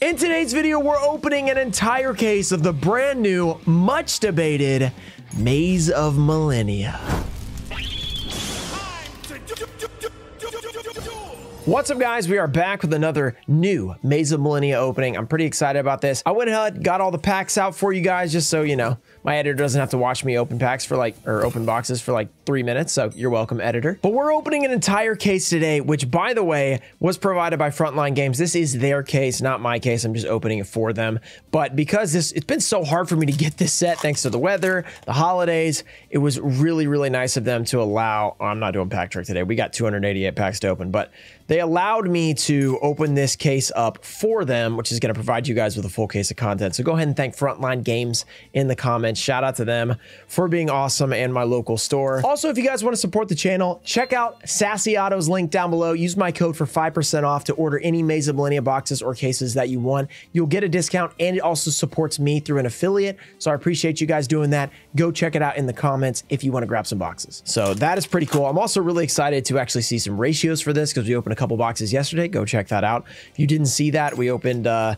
In today's video, we're opening an entire case of the brand new, much debated Maze of Millennia. What's up guys? We are back with another new Maze of Millennia opening. I'm pretty excited about this. I went ahead, got all the packs out for you guys just so you know my editor doesn't have to watch me open packs for like, or open boxes for like three minutes. So you're welcome, editor. But we're opening an entire case today, which by the way, was provided by Frontline Games. This is their case, not my case. I'm just opening it for them. But because this, it's been so hard for me to get this set thanks to the weather, the holidays, it was really, really nice of them to allow, oh, I'm not doing pack trick today. We got 288 packs to open, but they allowed me to open this case up for them, which is going to provide you guys with a full case of content. So go ahead and thank Frontline Games in the comments. Shout out to them for being awesome and my local store. Also, if you guys want to support the channel, check out Sassyotto's link down below. Use my code for 5% off to order any of Millennia boxes or cases that you want. You'll get a discount and it also supports me through an affiliate. So I appreciate you guys doing that. Go check it out in the comments if you want to grab some boxes. So that is pretty cool. I'm also really excited to actually see some ratios for this because we opened a couple boxes yesterday. Go check that out. If you didn't see that, we opened uh,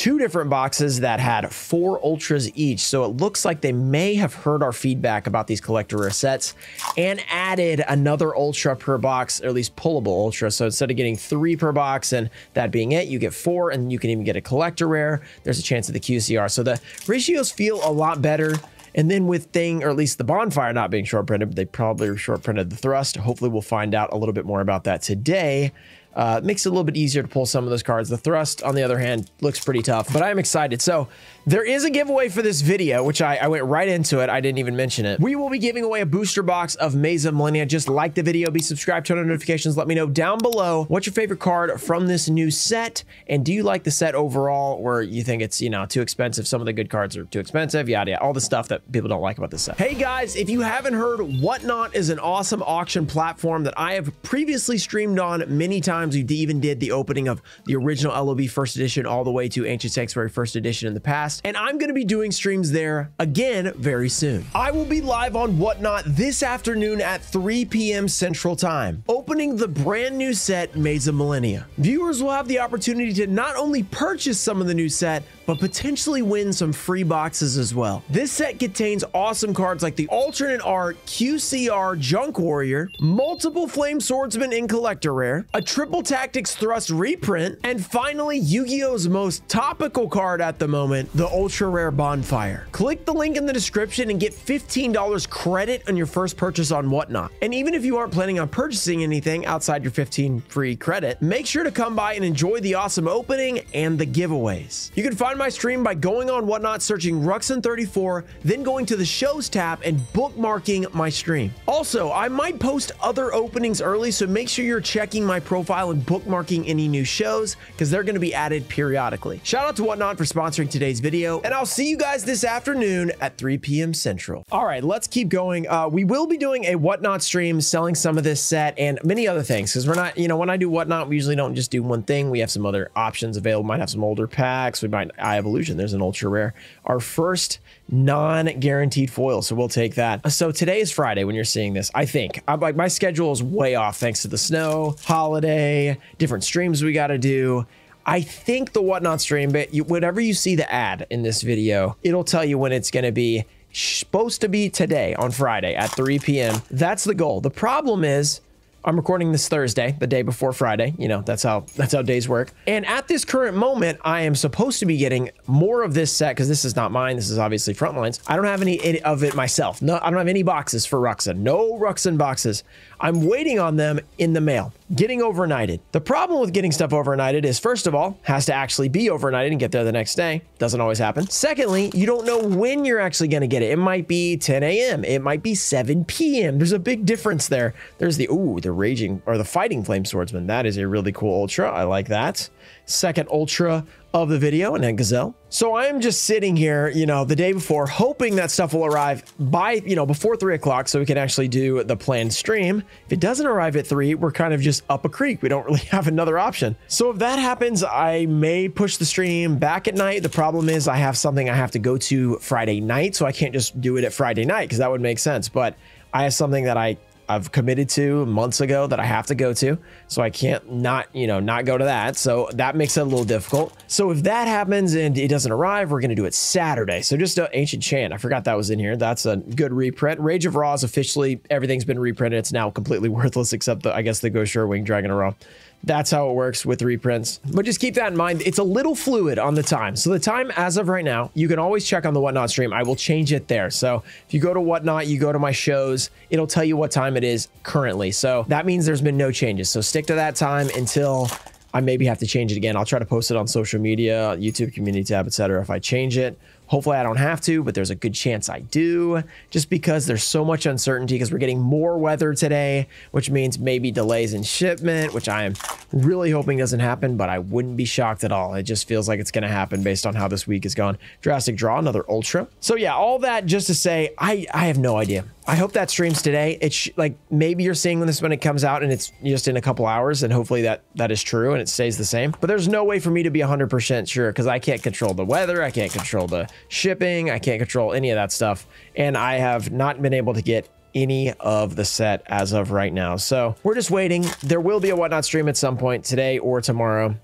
two different boxes that had four ultras each. So it looks like they may have heard our feedback about these collector rare sets and added another ultra per box, or at least pullable ultra. So instead of getting three per box and that being it, you get four and you can even get a collector rare. There's a chance of the QCR. So the ratios feel a lot better. And then with thing, or at least the bonfire not being short printed, they probably short printed the thrust. Hopefully we'll find out a little bit more about that today. Uh, makes it a little bit easier to pull some of those cards. The thrust, on the other hand, looks pretty tough, but I'm excited. So there is a giveaway for this video, which I, I, went right into it. I didn't even mention it. We will be giving away a booster box of of Millennia. Just like the video, be subscribed, turn on notifications. Let me know down below what's your favorite card from this new set, and do you like the set overall, or you think it's, you know, too expensive? Some of the good cards are too expensive, yada, yada. All the stuff that people don't like about this set. Hey guys, if you haven't heard, Whatnot is an awesome auction platform that I have previously streamed on many times. We even did the opening of the original LOB first edition all the way to Ancient Sanctuary first edition in the past. And I'm going to be doing streams there again very soon. I will be live on Whatnot this afternoon at 3 p.m. Central Time, opening the brand new set Maze of Millennia. Viewers will have the opportunity to not only purchase some of the new set, but potentially win some free boxes as well. This set contains awesome cards like the alternate art QCR Junk Warrior, multiple Flame Swordsman in Collector Rare, a triple Tactics Thrust reprint, and finally Yu-Gi-Oh's most topical card at the moment, the Ultra Rare Bonfire. Click the link in the description and get $15 credit on your first purchase on Whatnot. And even if you aren't planning on purchasing anything outside your 15 free credit, make sure to come by and enjoy the awesome opening and the giveaways. You can find my stream by going on Whatnot, searching Ruxin34, then going to the shows tab and bookmarking my stream. Also, I might post other openings early, so make sure you're checking my profile and bookmarking any new shows because they're going to be added periodically. Shout out to Whatnot for sponsoring today's video, and I'll see you guys this afternoon at 3 p.m. Central. All right, let's keep going. Uh, we will be doing a Whatnot stream selling some of this set and many other things because we're not, you know, when I do Whatnot, we usually don't just do one thing. We have some other options available. Might have some older packs. We might Eye of Illusion. There's an ultra rare. Our first non-guaranteed foil, so we'll take that. So today is Friday when you're seeing this. I think I'm like my schedule is way off thanks to the snow, holiday, different streams we got to do. I think the whatnot stream, but you, whatever you see the ad in this video, it'll tell you when it's going to be supposed to be today on Friday at 3 p.m. That's the goal. The problem is I'm recording this Thursday, the day before Friday. You know, that's how that's how days work. And at this current moment, I am supposed to be getting more of this set because this is not mine. This is obviously Frontlines. I don't have any of it myself. No, I don't have any boxes for Ruxin. No Ruxin boxes. I'm waiting on them in the mail, getting overnighted. The problem with getting stuff overnighted is, first of all, has to actually be overnighted and get there the next day. Doesn't always happen. Secondly, you don't know when you're actually going to get it. It might be 10 a.m. It might be 7 p.m. There's a big difference there. There's the, ooh, raging or the fighting flame swordsman. That is a really cool ultra. I like that. Second ultra of the video and then Gazelle. So I'm just sitting here, you know, the day before, hoping that stuff will arrive by, you know, before three o'clock so we can actually do the planned stream. If it doesn't arrive at three, we're kind of just up a creek. We don't really have another option. So if that happens, I may push the stream back at night. The problem is I have something I have to go to Friday night, so I can't just do it at Friday night because that would make sense. But I have something that I I've committed to months ago that I have to go to. So I can't not, you know, not go to that. So that makes it a little difficult. So if that happens and it doesn't arrive, we're going to do it Saturday. So just an Ancient Chant. I forgot that was in here. That's a good reprint. Rage of Ra is officially, everything's been reprinted. It's now completely worthless except the, I guess, the Ghost Wing Dragon of Ra. That's how it works with reprints. But just keep that in mind. It's a little fluid on the time. So the time as of right now, you can always check on the Whatnot stream. I will change it there. So if you go to Whatnot, you go to my shows, it'll tell you what time it is currently. So that means there's been no changes. So stick to that time until I maybe have to change it again. I'll try to post it on social media, YouTube community tab, etc. if I change it. Hopefully I don't have to, but there's a good chance I do just because there's so much uncertainty because we're getting more weather today, which means maybe delays in shipment, which I am really hoping doesn't happen, but I wouldn't be shocked at all. It just feels like it's going to happen based on how this week has gone. Drastic Draw, another Ultra. So yeah, all that just to say, I, I have no idea. I hope that streams today. It's like maybe you're seeing when this when it comes out and it's just in a couple hours and hopefully that that is true and it stays the same. But there's no way for me to be 100% sure because I can't control the weather. I can't control the shipping. I can't control any of that stuff. And I have not been able to get any of the set as of right now. So we're just waiting. There will be a Whatnot stream at some point today or tomorrow.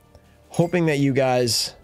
Hoping that you guys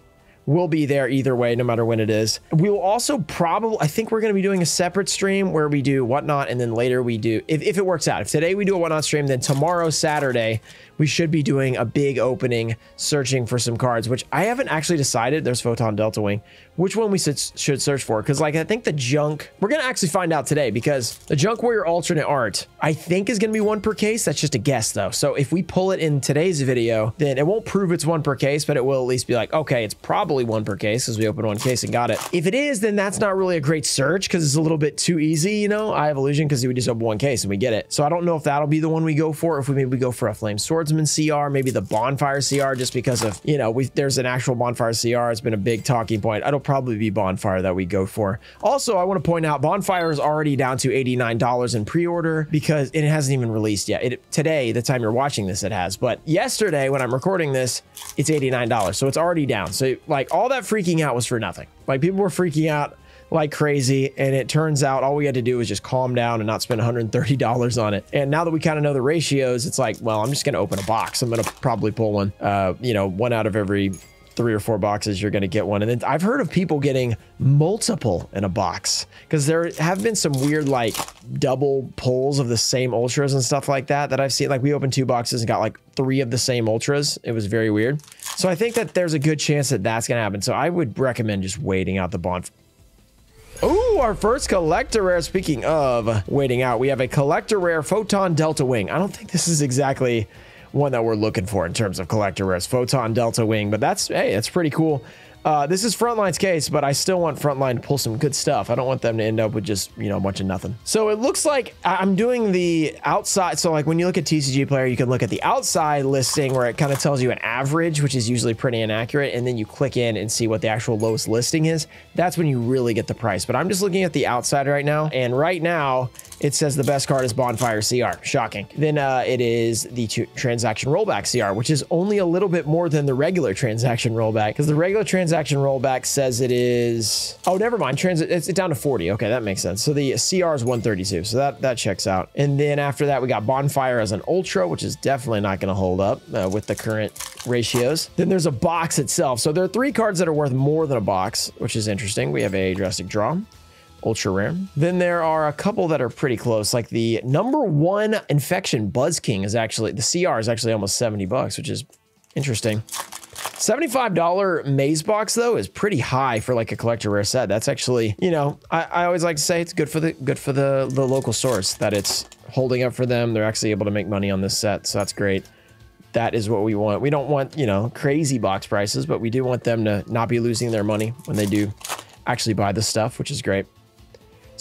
will be there either way, no matter when it is. We will also probably, I think we're going to be doing a separate stream where we do whatnot, and then later we do, if, if it works out, if today we do a whatnot stream, then tomorrow, Saturday, we should be doing a big opening, searching for some cards, which I haven't actually decided. There's Photon Delta Wing which one we should search for. Because, like, I think the junk, we're going to actually find out today because the Junk Warrior alternate art, I think is going to be one per case. That's just a guess, though. So if we pull it in today's video, then it won't prove it's one per case, but it will at least be like, okay, it's probably one per case because we opened one case and got it. If it is, then that's not really a great search because it's a little bit too easy, you know? Eye of Illusion because we just open one case and we get it. So I don't know if that'll be the one we go for. If we maybe go for a Flame Swordsman CR, maybe the Bonfire CR, just because of, you know, we there's an actual Bonfire CR. It's been a big talking point. I don't probably be Bonfire that we go for. Also, I want to point out Bonfire is already down to $89 in pre-order because it hasn't even released yet. It, today, the time you're watching this, it has. But yesterday, when I'm recording this, it's $89. So it's already down. So like all that freaking out was for nothing. Like people were freaking out like crazy. And it turns out all we had to do was just calm down and not spend $130 on it. And now that we kind of know the ratios, it's like, well, I'm just going to open a box. I'm going to probably pull one, uh, you know, one out of every three or four boxes, you're going to get one. And then I've heard of people getting multiple in a box because there have been some weird like double pulls of the same ultras and stuff like that that I've seen. Like we opened two boxes and got like three of the same ultras. It was very weird. So I think that there's a good chance that that's going to happen. So I would recommend just waiting out the bond. Ooh, our first collector rare. Speaking of waiting out, we have a collector rare Photon Delta Wing. I don't think this is exactly one that we're looking for in terms of collector rares. Photon Delta Wing, but that's, hey, that's pretty cool. Uh, this is Frontline's case, but I still want Frontline to pull some good stuff. I don't want them to end up with just, you know, a bunch of nothing. So it looks like I'm doing the outside. So like when you look at TCG Player, you can look at the outside listing where it kind of tells you an average, which is usually pretty inaccurate. And then you click in and see what the actual lowest listing is. That's when you really get the price. But I'm just looking at the outside right now. And right now, it says the best card is Bonfire CR. Shocking. Then uh, it is the transaction rollback CR, which is only a little bit more than the regular transaction rollback because the regular transaction rollback says it is. Oh, never mind. Trans it's down to 40. Okay, that makes sense. So the CR is 132. So that that checks out. And then after that, we got Bonfire as an Ultra, which is definitely not going to hold up uh, with the current ratios. Then there's a box itself. So there are three cards that are worth more than a box, which is interesting. We have a Drastic Draw ultra rare. Then there are a couple that are pretty close, like the number one infection Buzz King is actually, the CR is actually almost 70 bucks, which is interesting. $75 maze box though is pretty high for like a collector rare set. That's actually, you know, I, I always like to say it's good for the good for the the local source that it's holding up for them. They're actually able to make money on this set, so that's great. That is what we want. We don't want, you know, crazy box prices, but we do want them to not be losing their money when they do actually buy the stuff, which is great.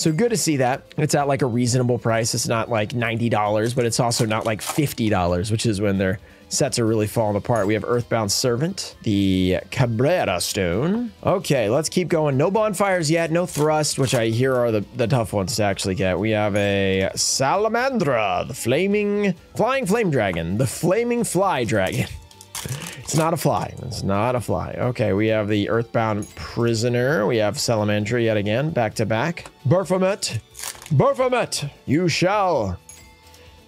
So good to see that. It's at like a reasonable price. It's not like $90, but it's also not like $50, which is when their sets are really falling apart. We have Earthbound Servant, the Cabrera Stone. Okay, let's keep going. No bonfires yet, no thrust, which I hear are the, the tough ones to actually get. We have a Salamandra, the Flaming Flying Flame Dragon, the Flaming Fly Dragon. It's not a fly. It's not a fly. Okay, we have the Earthbound Prisoner. We have Salamandra yet again, back to back. Baphomet. Baphomet, you shall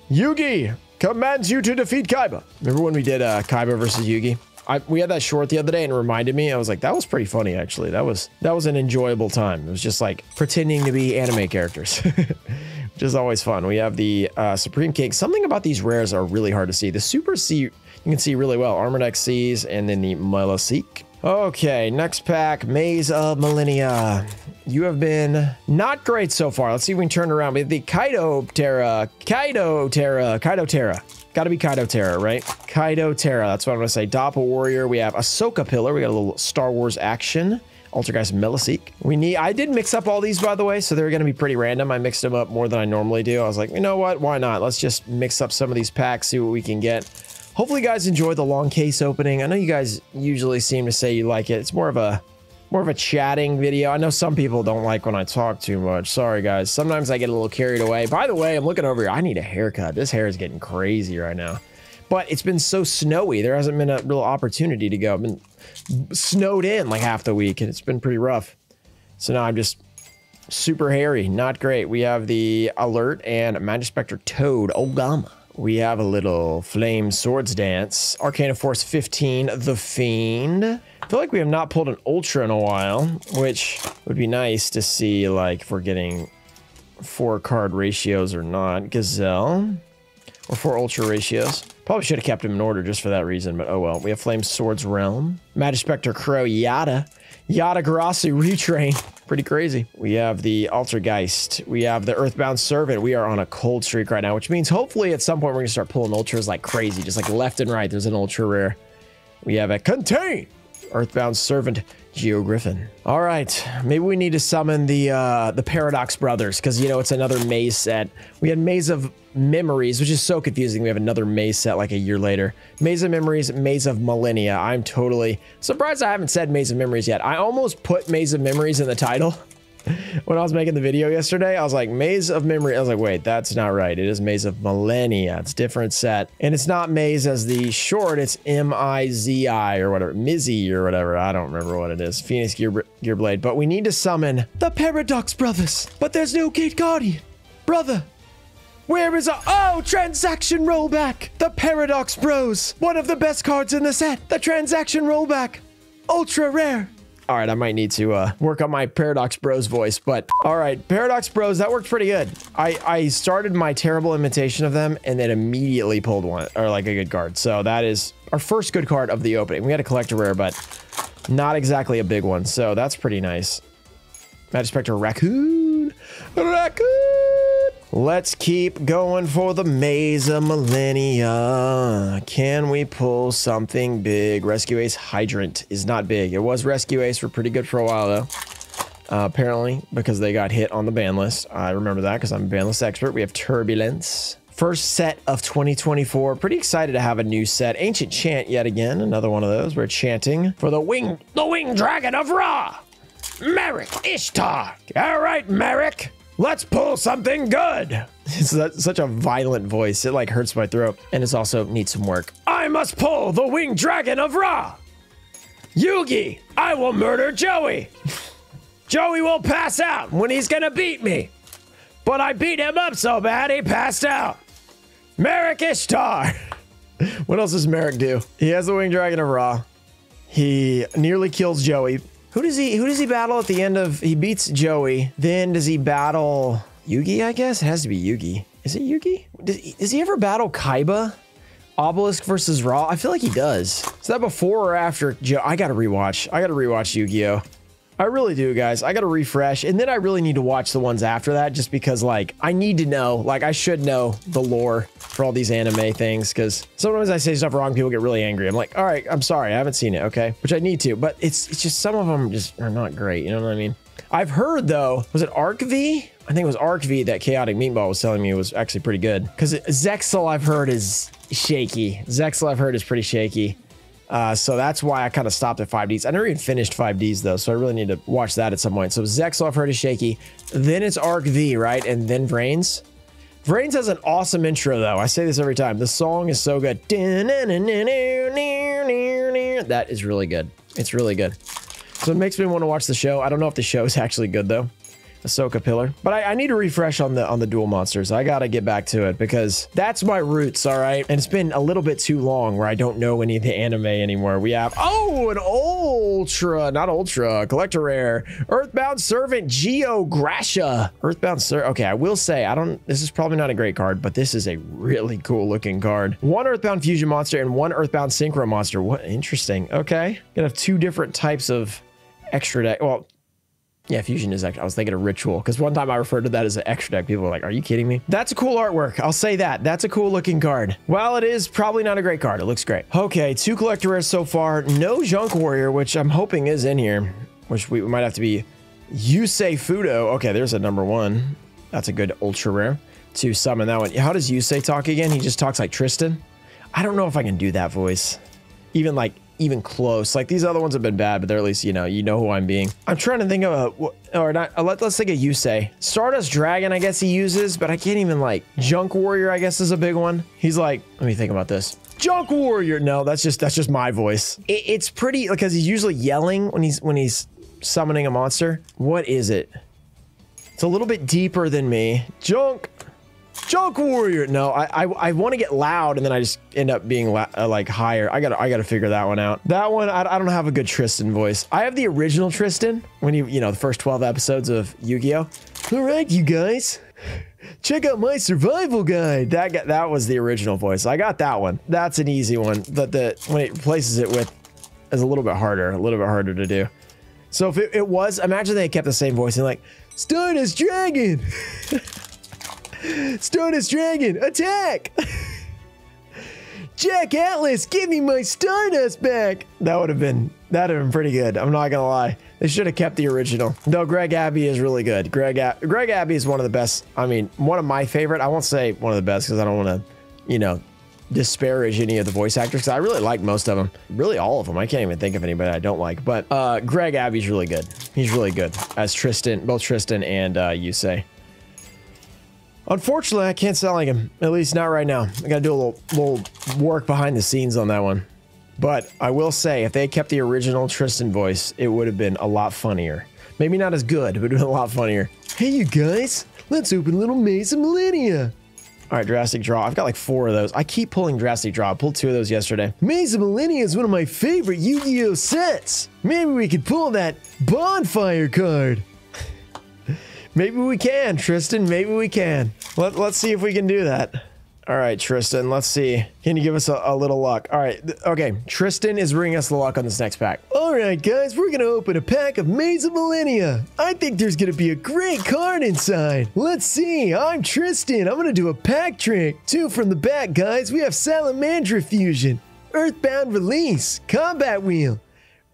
Yugi commands you to defeat Kaiba. Remember when we did uh, Kaiba versus Yugi? I, we had that short the other day and it reminded me. I was like, that was pretty funny actually. That was that was an enjoyable time. It was just like pretending to be anime characters, which is always fun. We have the uh, Supreme King. Something about these rares are really hard to see. The Super C you can see really well. Armored XCs and then the Meluseek. Okay, next pack, Maze of Millennia. You have been not great so far. Let's see if we can turn around. The Kaido Terra, Kaido Terra, Kaido Terra. Got to be Kaido Terra, right? Kaido Terra. That's what I'm to say. Dappa Warrior. We have Ashoka Pillar. We got a little Star Wars action. Altergeist Meluseek. We need, I did mix up all these, by the way, so they're to be pretty random. I mixed them up more than I normally do. I was like, you know what? Why not? Let's just mix up some of these packs, see what we can get. Hopefully you guys enjoyed the long case opening. I know you guys usually seem to say you like it. It's more of a more of a chatting video. I know some people don't like when I talk too much. Sorry, guys. Sometimes I get a little carried away. By the way, I'm looking over here. I need a haircut. This hair is getting crazy right now. But it's been so snowy. There hasn't been a real opportunity to go. I've been snowed in like half the week, and it's been pretty rough. So now I'm just super hairy. Not great. We have the Alert and Magispecter Toad Ogama. We have a little Flame Swords Dance. Arcana Force 15, The Fiend. I feel like we have not pulled an Ultra in a while, which would be nice to see, like, if we're getting four card ratios or not. Gazelle. Or four Ultra ratios. Probably should have kept him in order just for that reason, but oh well. We have Flame Swords Realm. Magispecter Crow Yada. Yatagarasu Retrain. Pretty crazy. We have the Altergeist. We have the Earthbound Servant. We are on a cold streak right now, which means hopefully at some point we're going to start pulling Ultras like crazy. Just like left and right, there's an Ultra Rare. We have a Contain. Earthbound Servant Geo Griffin. All right, maybe we need to summon the uh, the Paradox Brothers because you know it's another maze set. We had Maze of Memories, which is so confusing. We have another maze set like a year later. Maze of Memories, Maze of Millennia. I'm totally surprised I haven't said Maze of Memories yet. I almost put Maze of Memories in the title. when I was making the video yesterday, I was like, Maze of Memory. I was like, wait, that's not right. It is Maze of Millennia. It's different set. And it's not Maze as the short, it's M-I-Z-I or whatever. Mizzy or whatever. I don't remember what it is. Phoenix Gear, Gearblade. But we need to summon the Paradox Brothers. But there's no Gate Guardian. Brother, where is a oh transaction rollback? The Paradox Bros, one of the best cards in the set. The transaction rollback, ultra rare. All right, I might need to uh, work on my Paradox Bros voice, but all right, Paradox Bros, that worked pretty good. I, I started my terrible imitation of them and then immediately pulled one, or like a good card. So that is our first good card of the opening. We had a collector rare, but not exactly a big one. So that's pretty nice. Magispecter Raccoon. Raccoon. Let's keep going for the Maze of Millennia. Can we pull something big? Rescue Ace Hydrant is not big. It was Rescue Ace. We're pretty good for a while, though. Uh, apparently, because they got hit on the ban list. I remember that because I'm a ban list expert. We have Turbulence. First set of 2024. Pretty excited to have a new set. Ancient Chant yet again. Another one of those. We're chanting for the wing, the wing dragon of Ra. Marik Ishtar. All right, Marik. Let's pull something good. It's such a violent voice. It like hurts my throat. And it also needs some work. I must pull the winged dragon of Ra. Yugi, I will murder Joey. Joey will pass out when he's gonna beat me. But I beat him up so bad he passed out. Marik Ishtar. what else does Marik do? He has the winged dragon of Ra. He nearly kills Joey, who does he who does he battle at the end of he beats Joey. Then does he battle Yugi, I guess? It has to be Yugi. Is it Yugi? Does he, does he ever battle Kaiba? Obelisk versus Ra? I feel like he does. Is that before or after Joe? I gotta rewatch. I gotta rewatch Yu-Gi-Oh! I really do, guys. I got to refresh. And then I really need to watch the ones after that just because, like, I need to know. Like, I should know the lore for all these anime things because sometimes I say stuff wrong, people get really angry. I'm like, all right, I'm sorry. I haven't seen it, okay? Which I need to. But it's, it's just some of them just are not great. You know what I mean? I've heard, though, was it Arc V? I think it was Arc V that Chaotic Meatball was telling me was actually pretty good. Because Zexal, I've heard, is shaky. Zexal, I've heard, is pretty shaky. Uh, so that's why I kind of stopped at 5Ds. I never even finished 5Ds though, so I really need to watch that at some point. So I've heard is shaky. Then it's Arc V, right? And then Vrains. Vrains has an awesome intro though. I say this every time. The song is so good. That is really good. It's really good. So it makes me want to watch the show. I don't know if the show is actually good though. Ashoka Pillar. But I, I, need to refresh on the on the dual monsters. I gotta get back to it because that's my roots, all right? And it's been a little bit too long where I don't know any of the anime anymore. We have, oh, an ultra, not ultra, collector rare, Earthbound Servant Geo Gracia. Earthbound Servant, okay, I will say, I don't, this is probably not a great card, but this is a really cool looking card. One Earthbound Fusion monster and one Earthbound Synchro monster. What, interesting. Okay, gonna have two different types of extra deck. Well, yeah, fusion is actually, I was thinking of ritual because one time I referred to that as an extra deck. People were like, are you kidding me? That's a cool artwork. I'll say that. That's a cool looking card. Well, it is probably not a great card. It looks great. Okay, two collector rares so far. No Junk Warrior, which I'm hoping is in here, which we might have to be Yusei Fudo. Okay, there's a number one. That's a good ultra rare to summon that one. How does Yusei talk again? He just talks like Tristan. I don't know if I can do that voice. Even like even close. Like these other ones have been bad, but they're at least, you know, you know who I'm being. I'm trying to think of a, or not, uh, let, let's think of Yusei. Stardust Dragon, I guess he uses, but I can't even like, Junk Warrior, I guess is a big one. He's like, let me think about this. Junk Warrior. No, that's just, that's just my voice. It, it's pretty, because he's usually yelling when he's, when he's summoning a monster. What is it? It's a little bit deeper than me. Junk Junk Warrior. No, I I, I want to get loud, and then I just end up being uh, like higher. I gotta I gotta figure that one out. That one I, I don't have a good Tristan voice. I have the original Tristan when you you know the first twelve episodes of Yu-Gi-Oh. All right, you guys. Check out my survival guide. That that was the original voice. I got that one. That's an easy one. But the when it replaces it with is a little bit harder, a little bit harder to do. So if it, it was, imagine they kept the same voice and like Stardust Dragon. Stardust Dragon, attack! Jack Atlas, give me my Stardust back! That would have been, that would have been pretty good. I'm not gonna lie. They should have kept the original. Though Greg Abbey is really good. Greg, Greg Abbey is one of the best. I mean, one of my favorite. I won't say one of the best because I don't want to, you know, disparage any of the voice actors I really like most of them. Really all of them. I can't even think of anybody I don't like. But uh, Greg Abbey's really good. He's really good as Tristan, both Tristan and uh, Yusei. Unfortunately, I can't sell like him. At least not right now. I gotta do a little, little work behind the scenes on that one. But I will say, if they had kept the original Tristan voice, it would have been a lot funnier. Maybe not as good, but it would have been a lot funnier. Hey, you guys, let's open little Maze of Millennia. All right, Drastic Draw. I've got like four of those. I keep pulling Drastic Draw. I pulled two of those yesterday. Maze of Millennia is one of my favorite Yu-Gi-Oh sets. Maybe we could pull that Bonfire card. Maybe we can, Tristan. Maybe we can. Let, let's see if we can do that. All right, Tristan, let's see. Can you give us a, a, little luck? All right, okay. Tristan is bringing us the luck on this next pack. All right, guys, we're going to open a pack of Maze of Millennia. I think there's going to be a great card inside. Let's see. I'm Tristan. I'm going to do a pack trick. Two from the back, guys. We have Salamandra Fusion, Earthbound Release, Combat Wheel,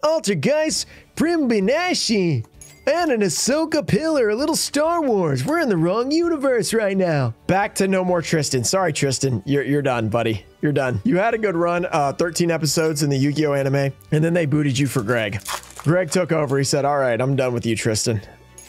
Altergeist, Primebanshee, and an Ashoka pillar, a little Star Wars. We're in the wrong universe right now. Back to no more Tristan. Sorry, Tristan. You're, you're done, buddy. You're done. You had a good run, uh, 13 episodes in the Yu-Gi-Oh anime, and then they booted you for Greg. Greg took over. He said, all right, I'm done with you, Tristan.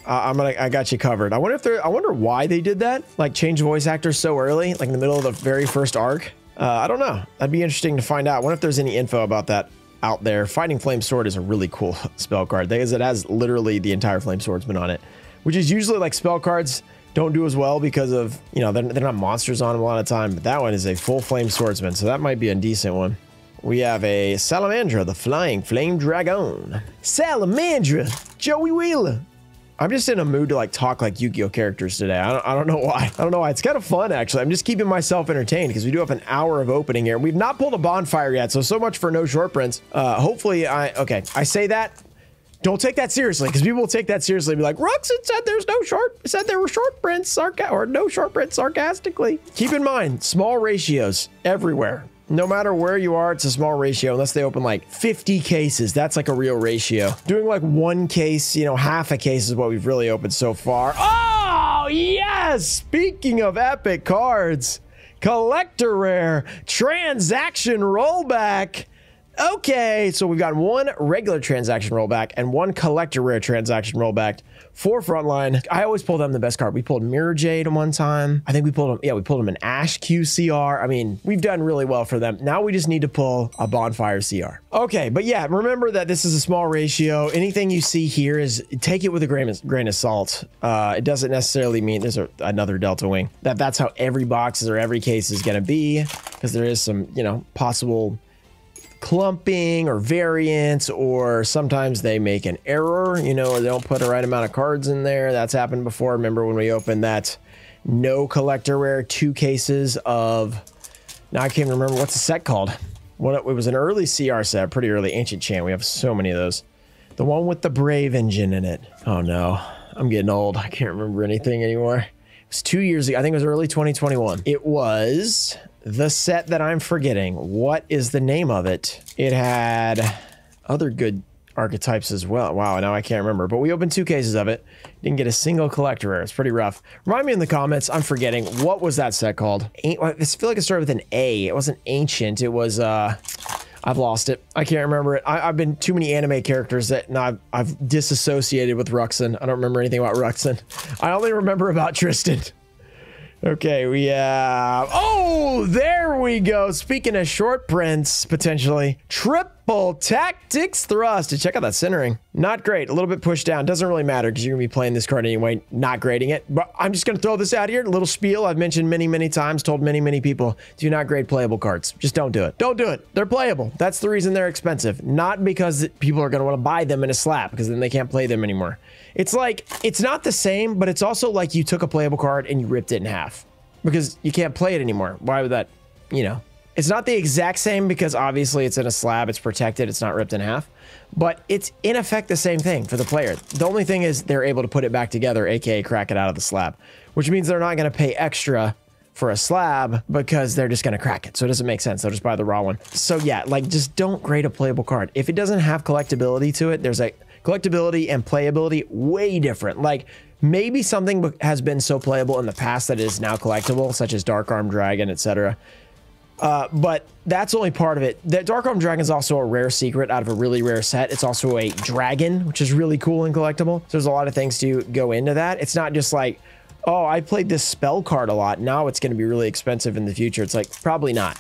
Uh, I'm gonna, I got you covered. I wonder if they're, I wonder why they did that. Like change voice actors so early, like in the middle of the very first arc. Uh, I don't know. That'd be interesting to find out. I wonder if there's any info about that out there. Fighting Flame Sword is a really cool spell card because it has literally the entire Flame Swordsman on it, which is usually like spell cards don't do as well because of, you know, they're, they're not monsters on them a lot of time, but that one is a full Flame Swordsman, so that might be a decent one. We have a Salamandra, the Flying Flame Dragon. Salamandra, Joey Wheeler. I'm just in a mood to like talk like Yu-Gi-Oh characters today. I don't, I don't know why. I don't know why. It's kind of fun actually. I'm just keeping myself entertained because we do have an hour of opening here. We've not pulled a bonfire yet, so so much for no short prints. Uh, hopefully, I okay. I say that. Don't take that seriously because people will take that seriously. And be like, Ruxin said there's no short, said there were short prints, or no short prints sarcastically. Keep in mind, small ratios everywhere no matter where you are, it's a small ratio unless they open like 50 cases. That's like a real ratio. Doing like one case, you know, half a case is what we've really opened so far. Oh, yes! Speaking of epic cards, collector rare, transaction rollback. Okay, so we've got one regular transaction rollback and one collector rare transaction rollback for Frontline. I always pull them the best card. We pulled Mirror Jade one time. I think we pulled them, yeah, we pulled them an Ash QCR. I mean, we've done really well for them. Now we just need to pull a Bonfire CR. Okay, but yeah, remember that this is a small ratio. Anything you see here is take it with a grain of, grain of salt. Uh, it doesn't necessarily mean there's a, another Delta Wing. That That's how every box or every case is going to be because there is some, you know, possible clumping or variance, or sometimes they make an error, you know, they don't put the right amount of cards in there. That's happened before. Remember when we opened that no collector rare two cases of, now I can't remember what's the set called. What it was an early CR set, pretty early Ancient Chant. We have so many of those. The one with the Brave engine in it. Oh no, I'm getting old. I can't remember anything anymore. It was two years ago. I think it was early 2021. It was the set that I'm forgetting. What is the name of it? It had other good archetypes as well. Wow, now I can't remember. But we opened two cases of it. Didn't get a single collector rare. It's pretty rough. Remind me in the comments. I'm forgetting. What was that set called? I feel like it started with an A. It wasn't ancient. It was uh I've lost it. I can't remember it. I, have been too many anime characters that I've, I've disassociated with Ruxin. I don't remember anything about Ruxin. I only remember about Tristan. Okay, we have... Oh, there we go. Speaking of short prints, potentially. Triple Tactics Thrust. Check out that centering. Not great. A little bit pushed down. Doesn't really matter because you're going to be playing this card anyway, not grading it. But I'm just going to throw this out here. A little spiel I've mentioned many, many times, told many, many people. Do not grade playable cards. Just don't do it. Don't do it. They're playable. That's the reason they're expensive. Not because people are going to want to buy them in a slap because then they can't play them anymore. It's like, it's not the same, but it's also like you took a playable card and you ripped it in half because you can't play it anymore. Why would that, you know? It's not the exact same because obviously it's in a slab, it's protected, it's not ripped in half, but it's in effect the same thing for the player. The only thing is they're able to put it back together, aka crack it out of the slab, which means they're not going to pay extra for a slab because they're just going to crack it. So it doesn't make sense. They'll just buy the raw one. So yeah, like just don't grade a playable card. If it doesn't have collectability to it, there's a collectability and playability way different. Like maybe something has been so playable in the past that it is now collectible, such as Dark Arm Dragon, etc. Uh, but that's only part of it. The Dark Arm Dragon is also a rare secret out of a really rare set. It's also a dragon, which is really cool and collectible. So there's a lot of things to go into that. It's not just like, oh, I played this spell card a lot. Now it's going to be really expensive in the future. It's like, probably not.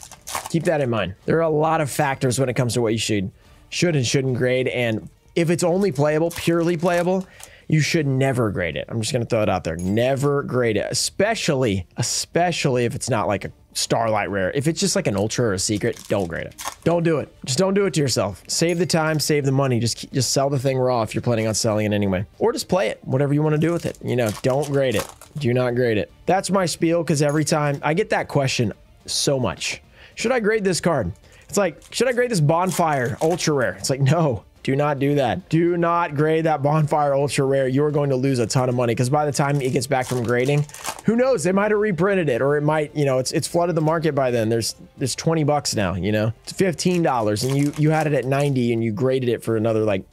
Keep that in mind. There are a lot of factors when it comes to what you should, should and shouldn't grade. And if it's only playable, purely playable, you should never grade it. I'm just going to throw it out there. Never grade it, especially, especially if it's not like a Starlight Rare. If it's just like an Ultra or a Secret, don't grade it. Don't do it. Just don't do it to yourself. Save the time, save the money. Just just sell the thing raw if you're planning on selling it anyway. Or just play it, whatever you want to do with it. You know, don't grade it. Do not grade it. That's my spiel because every time I get that question so much. Should I grade this card? It's like, should I grade this Bonfire Ultra Rare? It's like, no. Do not do that. Do not grade that Bonfire Ultra Rare. You're going to lose a ton of money because by the time it gets back from grading, who knows? They might have reprinted it or it might, you know, it's it's flooded the market by then. There's there's 20 bucks now, you know? It's $15 and you you had it at 90 and you graded it for another like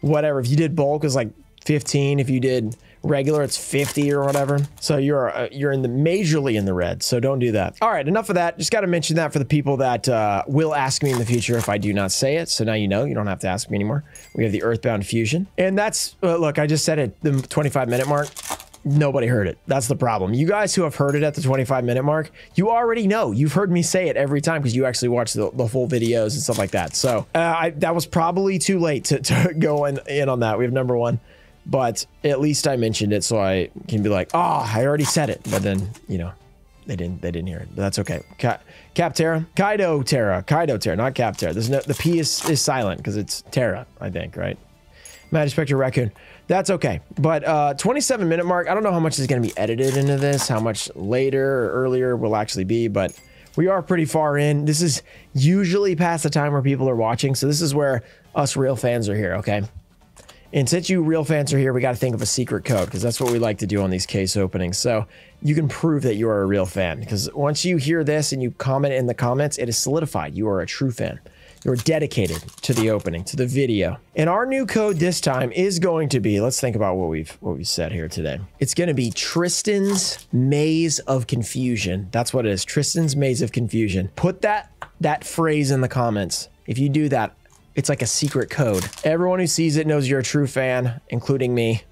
whatever. If you did bulk, it's like 15. If you did regular it's 50 or whatever so you're uh, you're in the majorly in the red so don't do that all right enough of that just got to mention that for the people that uh, will ask me in the future if i do not say it so now you know you don't have to ask me anymore we have the earthbound fusion and that's uh, look i just said it the 25 minute mark nobody heard it. That's the problem. You guys who have heard it at the 25 minute mark, you already know. You've heard me say it every time because you actually watch the, the, full videos and stuff like that. So uh, I, that was probably too late to, to go in, in on that. We have number one but at least I mentioned it so I can be like, oh, I already said it. But then, you know, they didn't they didn't hear it. But that's okay. Cap, Cap Terra? Kaido Terra. Kaido Terra, not Cap Terra. There's no the P is, is silent because it's Terra, I think, right? Magispecter Raccoon. That's okay. But uh 27 minute mark, I don't know how much is gonna be edited into this, how much later or earlier will actually be, but we are pretty far in. This is usually past the time where people are watching. So this is where us real fans are here, okay? And since you real fans are here, we got to think of a secret code because that's what we like to do on these case openings. So you can prove that you are a real fan because once you hear this and you comment in the comments, it is solidified. You are a true fan. You're dedicated to the opening, to the video. And our new code this time is going to be, let's think about what we've what we said here today. It's going to be Tristan's Maze of Confusion. That's what it is. Tristan's Maze of Confusion. Put that that phrase in the comments If you do that, it's like a secret code. Everyone who sees it knows you're a true fan, including me.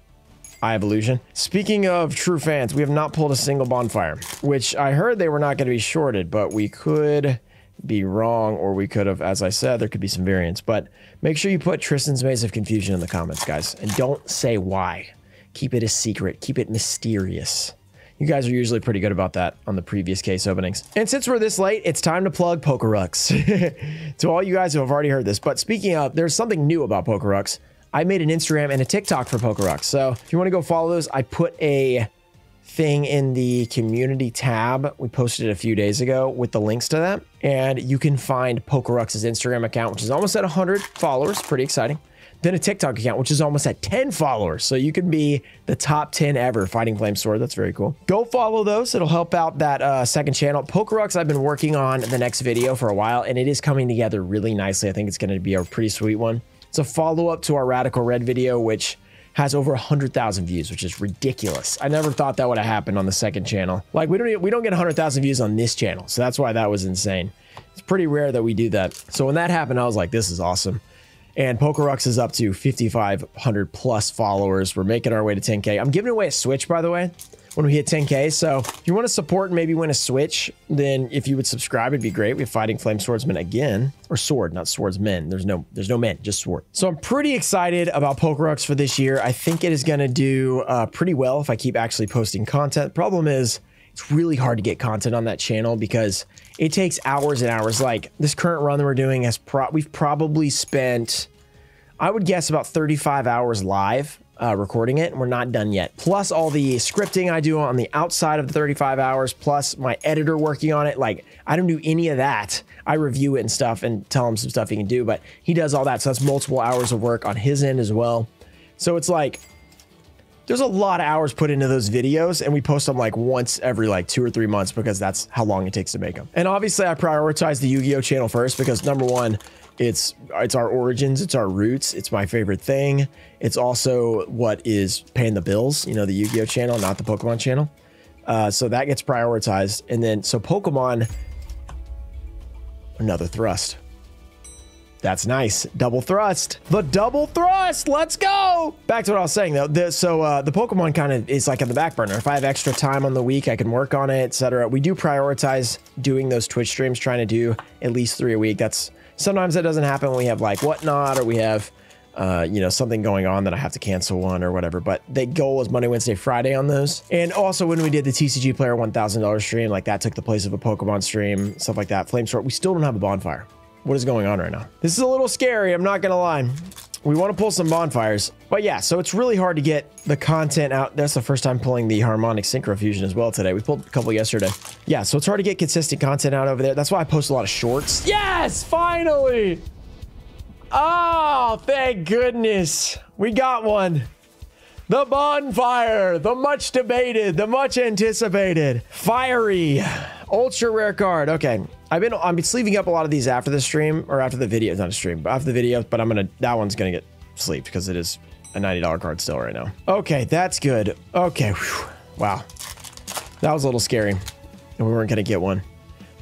Eye of Illusion. Speaking of true fans, we have not pulled a single bonfire, which I heard they were not going to be shorted, but we could be wrong, or we could have, as I said, there could be some variance. But make sure you put Tristan's Maze of Confusion in the comments, guys, and don't say why. Keep it a secret. Keep it mysterious. You guys are usually pretty good about that on the previous case openings. And since we're this late, it's time to plug Pokerux. to all you guys who have already heard this. But speaking of, there's something new about Pokerux. I made an Instagram and a TikTok for Pokerux. So if you want to go follow those, I put a thing in the community tab. We posted it a few days ago with the links to that. And you can find Pokerux's Instagram account, which is almost at 100 followers. Pretty exciting then a TikTok account, which is almost at 10 followers. So you can be the top 10 ever fighting flame sword. That's very cool. Go follow those. It'll help out that uh, second channel. Pokerux, I've been working on the next video for a while, and it is coming together really nicely. I think it's going to be a pretty sweet one. It's a follow up to our Radical Red video, which has over 100,000 views, which is ridiculous. I never thought that would have happened on the second channel. Like we don't we don't get 100,000 views on this channel. So that's why that was insane. It's pretty rare that we do that. So when that happened, I was like, this is awesome. And Pokerux is up to 5,500 plus followers. We're making our way to 10K. I'm giving away a Switch, by the way, when we hit 10K. So if you want to support and maybe win a Switch, then if you would subscribe, it'd be great. We have Fighting Flame Swordsman again. Or Sword, not Swordsmen. There's no there's no men, just Sword. So I'm pretty excited about Pokerux for this year. I think it is going to do uh, pretty well if I keep actually posting content. Problem is, it's really hard to get content on that channel because it takes hours and hours. Like this current run that we're doing has pro we've probably spent, I would guess about 35 hours live uh, recording it and we're not done yet. Plus all the scripting I do on the outside of the 35 hours, plus my editor working on it. Like I don't do any of that. I review it and stuff and tell him some stuff he can do, but he does all that. So that's multiple hours of work on his end as well. So it's like there's a lot of hours put into those videos and we post them like once every like two or three months because that's how long it takes to make them. And obviously I prioritize the Yu-Gi-Oh channel first because number one, it's it's our origins, it's our roots, it's my favorite thing. It's also what is paying the bills, you know, the Yu-Gi-Oh channel, not the Pokemon channel. Uh, so that gets prioritized. And then, so Pokemon, another thrust. That's nice. Double thrust. The double thrust. Let's go. Back to what I was saying though. The, so uh, the Pokemon kind of is like on the back burner. If I have extra time on the week, I can work on it, etc. We do prioritize doing those Twitch streams, trying to do at least three a week. That's sometimes that doesn't happen when we have like whatnot or we have uh, you know, something going on that I have to cancel one or whatever. But the goal is Monday, Wednesday, Friday on those. And also when we did the TCG Player $1,000 stream, like that took the place of a Pokemon stream, stuff like that. Flame Sword, we still don't have a bonfire. What is going on right now? This is a little scary. I'm not to lie. We want to pull some bonfires. But yeah, so it's really hard to get the content out. That's the first time pulling the Harmonic Synchro Fusion as well today. We pulled a couple yesterday. Yeah, so it's hard to get consistent content out over there. That's why I post a lot of shorts. Yes, finally. Oh, thank goodness. We got one. The bonfire, the much debated, the much anticipated, fiery, ultra rare card. Okay, I've been I'm sleeving up a lot of these after the stream or after the video. Not a stream, but after the video. But I'm gonna that one's gonna get sleeved because it is a $90 card still right now. Okay, that's good. Okay, whew. wow, that was a little scary, and we weren't gonna get one.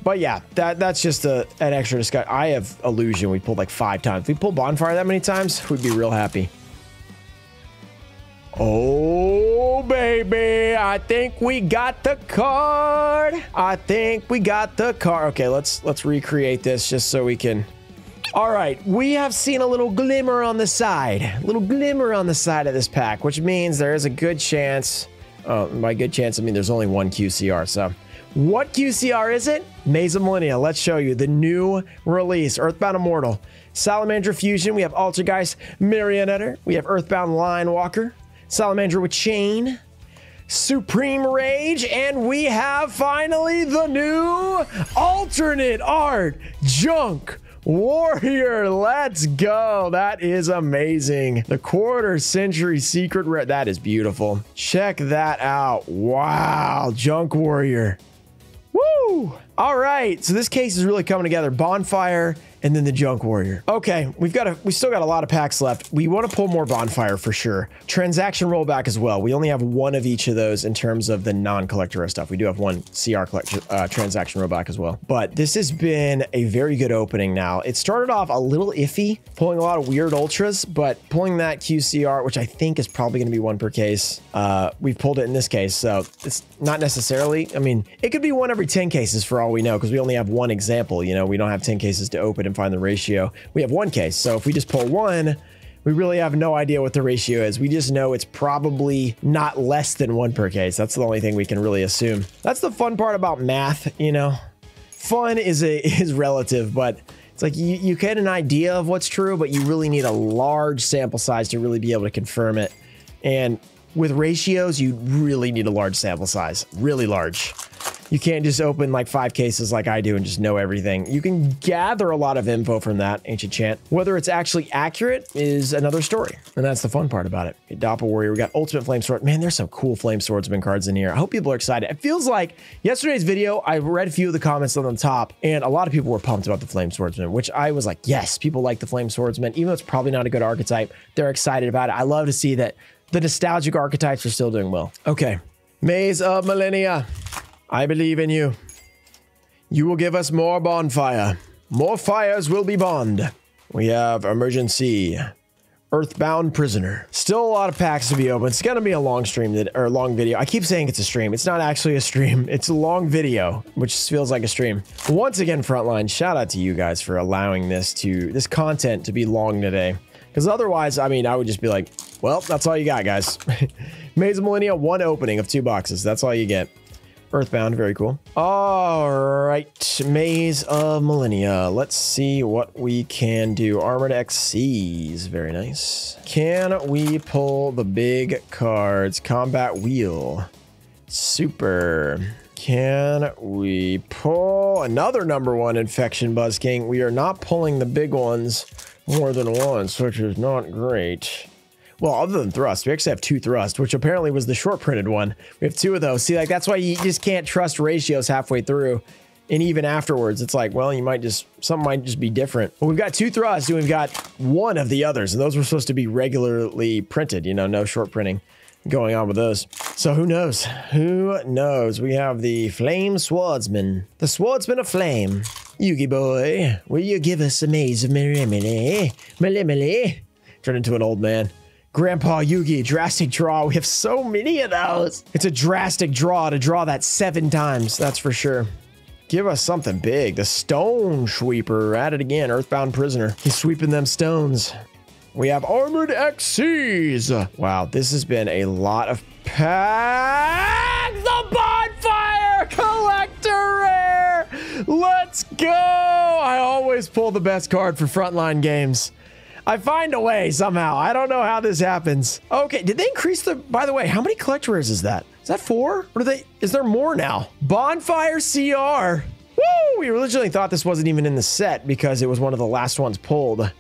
But yeah, that that's just a, an extra discussion. Eye of Illusion. We pulled like five times. If we pull bonfire that many times, we'd be real happy. Oh, baby. I think we got the card. I think we got the card. Okay, let's let's recreate this just so we can... All right, we have seen a little glimmer on the side. A little glimmer on the side of this pack, which means there is a good chance... Oh, by good chance, I mean there's only one QCR, so... What QCR is it? Maze of Millennia. Let's show you the new release, Earthbound Immortal. Salamander Fusion, we have Altergeist Marionetta, we have Earthbound Line Walker, Salamander with Chain, Supreme Rage, and we have finally the new alternate art, Junk Warrior. Let's go. That is amazing. The quarter century secret rare. That is beautiful. Check that out. Wow. Junk Warrior. Woo! All right. So this case is really coming together. Bonfire and then the Junk Warrior. Okay, we've got a we still got a lot of packs left. We want to pull more Bonfire for sure. Transaction rollback as well. We only have one of each of those in terms of the non-collector stuff. We do have one CR collect, uh, transaction rollback as well. But this has been a very good opening now. It started off a little iffy, pulling a lot of weird ultras, but pulling that QCR, which I think is probably going to be one per case. Uh, we've pulled it in this case, so it's not necessarily. I mean, it could be one every 10 cases for all we know, because we only have one example. You know, we don't have 10 cases to open and find the ratio. We have one case. So if we just pull one, we really have no idea what the ratio is. We just know it's probably not less than one per case. That's the only thing we can really assume. That's the fun part about math, you know. Fun is a is relative, but it's like you, you get an idea of what's true, but you really need a large sample size to really be able to confirm it. And with ratios, you really need a large sample size, really large. You can't just open like five cases like I do and just know everything. You can gather a lot of info from that, Ancient Chant. Whether it's actually accurate is another story. And that's the fun part about it. Okay, Doppel Warrior, we got Ultimate Flame Sword. Man, there's some cool Flame Swordsman cards in here. I hope people are excited. It feels like yesterday's video, I read a few of the comments on the top, and a lot of people were pumped about the Flame Swordsman, which I was like, yes, people like the Flame Swordsman. Even though it's probably not a good archetype, they're excited about it. I love to see that the nostalgic archetypes are still doing well. Okay, Maze of Millennia. I believe in you. You will give us more bonfire. More fires will be bond. We have emergency. Earthbound prisoner. Still a lot of packs to be open. It's gonna be a long stream that or long video. I keep saying it's a stream. It's not actually a stream. It's a long video, which feels like a stream. Once again, Frontline, shout out to you guys for allowing this to this content to be long today. Because otherwise, I mean, I would just be like, well, that's all you got, guys. Maze Millennia, one opening of two boxes. That's all you get. Earthbound, very cool. All right, Maze of Millennia. Let's see what we can do. Armored Xyz, very nice. Can we pull the big cards? Combat Wheel, super. Can we pull another number one Infection Buzzking? We are not pulling the big ones more than once, which is not great. Well, other than thrust, we actually have two thrust, which apparently was the short printed one. We have two of those. See, like that's why you just can't trust ratios halfway through. And even afterwards, it's like, well, you might just, something might just be different. But we've got two thrusts and we've got one of the others. And those were supposed to be regularly printed, you know, no short printing going on with those. So who knows? Who knows? We have the Flame Swordsman. The Swordsman of Flame. Yugi boy, will you give us a maze of Merimele? Melimele? Turn into an old man. Grandpa Yugi, drastic draw. We have so many of those. It's a drastic draw to draw that seven times, that's for sure. Give us something big. The Stone Sweeper. At it again. Earthbound Prisoner. He's sweeping them stones. We have Armored Xyz. Wow, this has been a lot of packs. The Bonfire Collector Rare. Let's go. I always pull the best card for frontline games. I find a way somehow. I don't know how this happens. Okay, did they increase the... By the way, how many collector rares is that? Is that four? Or do they... Is there more now? Bonfire CR. Woo! We originally thought this wasn't even in the set because it was one of the last ones pulled.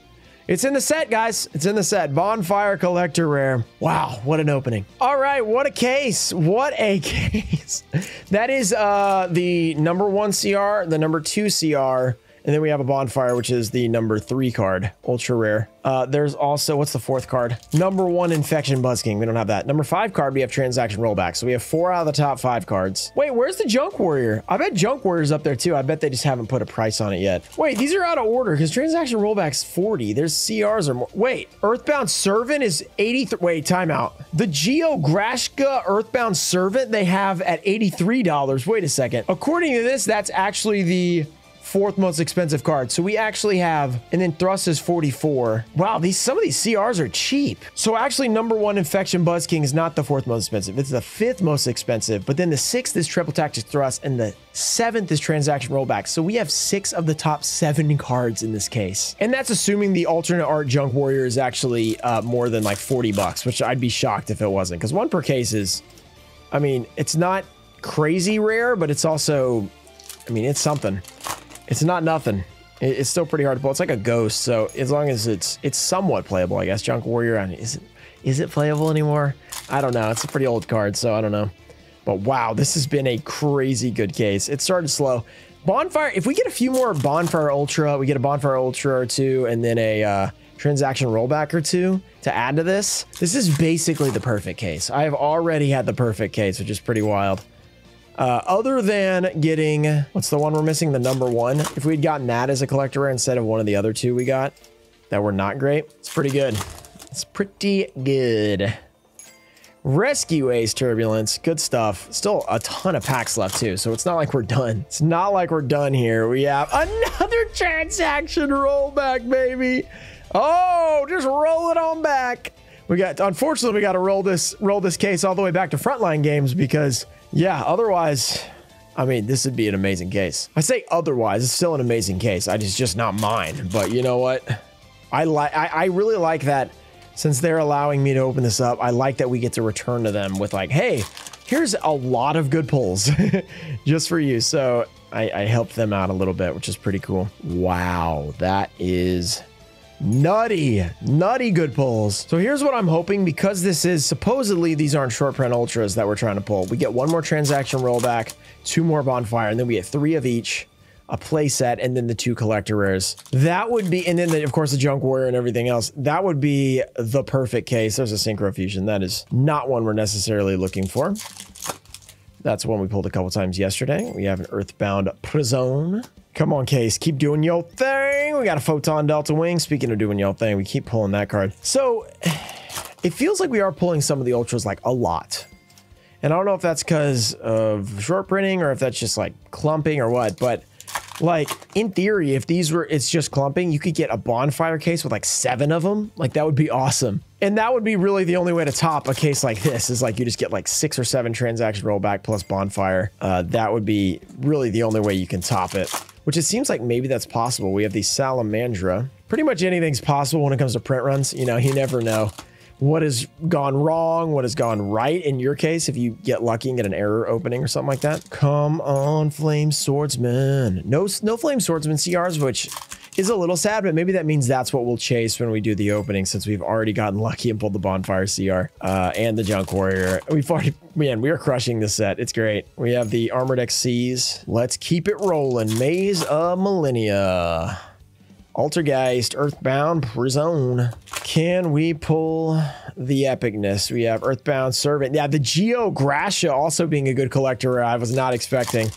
It's in the set, guys. It's in the set. Bonfire Collector Rare. Wow, what an opening. All right, what a case. What a case. that is uh, the number one CR, the number two CR, and then we have a bonfire, which is the number three card, ultra rare. Uh, there's also, what's the fourth card? Number one infection buzz king. We don't have that. Number five card, we have transaction rollback. So we have four out of the top five cards. Wait, where's the junk warrior? I bet junk warrior's up there too. I bet they just haven't put a price on it yet. Wait, these are out of order because transaction rollback's 40. There's CRs or more. Wait, Earthbound Servant is 83. Wait, timeout. The Geograshka Earthbound Servant they have at $83. Wait a second. According to this, that's actually the fourth most expensive card. So we actually have, and then Thrust is 44. Wow, these some of these CRs are cheap. So actually number one Infection Buzzking is not the fourth most expensive. It's the fifth most expensive. But then the sixth is Triple Tactics Thrust and the seventh is Transaction Rollback. So we have six of the top seven cards in this case. And that's assuming the alternate art Junk Warrior is actually uh, more than like 40 bucks, which I'd be shocked if it wasn't. Because one per case is, I mean, it's not crazy rare, but it's also, I mean, it's something. It's not nothing. It's still pretty hard to pull. It's like a ghost, so as long as it's it's somewhat playable, I guess. Junk Warrior, I mean, is it is it playable anymore? I don't know. It's a pretty old card, so I don't know. But wow, this has been a crazy good case. It started slow. Bonfire, if we get a few more Bonfire Ultra, we get a Bonfire Ultra or two, and then a uh, transaction rollback or two to add to this, this is basically the perfect case. I have already had the perfect case, which is pretty wild. Uh, other than getting, what's the one we're missing? The number one. If we'd gotten that as a collector instead of one of the other two we got that were not great, it's pretty good. It's pretty good. Rescue Ace Turbulence, good stuff. Still a ton of packs left too, so it's not like we're done. It's not like we're done here. We have another transaction rollback, baby. Oh, just roll it on back. We got, unfortunately, we got to roll this roll this case all the way back to frontline games because, yeah, otherwise, I mean, this would be an amazing case. I say otherwise, it's still an amazing case. I just just not mine. But you know what? I like I, I really like that since they're allowing me to open this up, I like that we get to return to them with like, hey, here's a lot of good pulls just for you. So I, I helped them out a little bit, which is pretty cool. Wow, that is nutty, nutty good pulls. So here's what I'm hoping because this is supposedly these aren't short print ultras that we're trying to pull. We get one more transaction rollback, two more bonfire, and then we get three of each a playset, and then the two collector rares. That would be, and then the, of course the junk warrior and everything else. That would be the perfect case. There's a synchro fusion. That is not one we're necessarily looking for. That's one we pulled a couple times yesterday. We have an Earthbound Prison. Come on, Case. Keep doing your thing. We got a Photon Delta Wing. Speaking of doing your thing, we keep pulling that card. So it feels like we are pulling some of the Ultras like a lot. And I don't know if that's because of short printing or if that's just like clumping or what, but like, in theory, if these were, it's just clumping, you could get a bonfire case with like seven of them. Like, that would be awesome. And that would be really the only way to top a case like this is like you just get like six or seven transaction rollback plus bonfire. Uh, that would be really the only way you can top it, which it seems like maybe that's possible. We have the Salamandra. Pretty much anything's possible when it comes to print runs. You know, you never know what has gone wrong, what has gone right in your case if you get lucky and get an error opening or something like that. Come on, Flame Swordsman. No, no Flame Swordsman CRs, which is a little sad, but maybe that means that's what we'll chase when we do the opening since we've already gotten lucky and pulled the Bonfire CR uh, and the Junk Warrior. We've already, man, we are crushing this set. It's great. We have the Armored Xyz. Let's keep it rolling. Maze of Millennia. Altergeist, Earthbound, Prison. Can we pull the epicness? We have Earthbound Servant. Yeah, the Geo Grasha also being a good collector I was not expecting.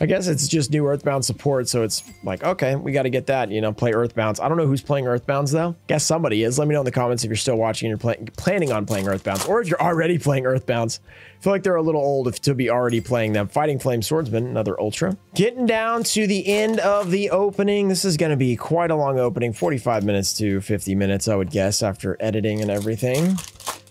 I guess it's just new Earthbound support, so it's like, okay, we got to get that, you know, play Earthbounds. I don't know who's playing Earthbounds, though. Guess somebody is. Let me know in the comments if you're still watching and you're play planning on playing Earthbounds, or if you're already playing Earthbounds. I feel like they're a little old if, to be already playing them. Fighting Flame Swordsman, another Ultra. Getting down to the end of the opening. This is going to be quite a long opening, 45 minutes to 50 minutes, I would guess, after editing and everything.